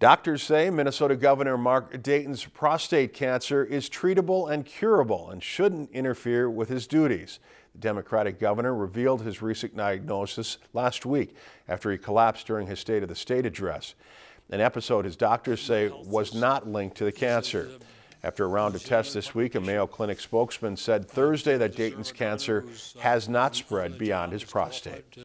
Doctors say Minnesota Governor Mark Dayton's prostate cancer is treatable and curable and shouldn't interfere with his duties. The Democratic governor revealed his recent diagnosis last week after he collapsed during his State of the State address. An episode his doctors say was not linked to the cancer. After a round of tests this week, a Mayo Clinic spokesman said Thursday that Dayton's cancer has not spread beyond his prostate.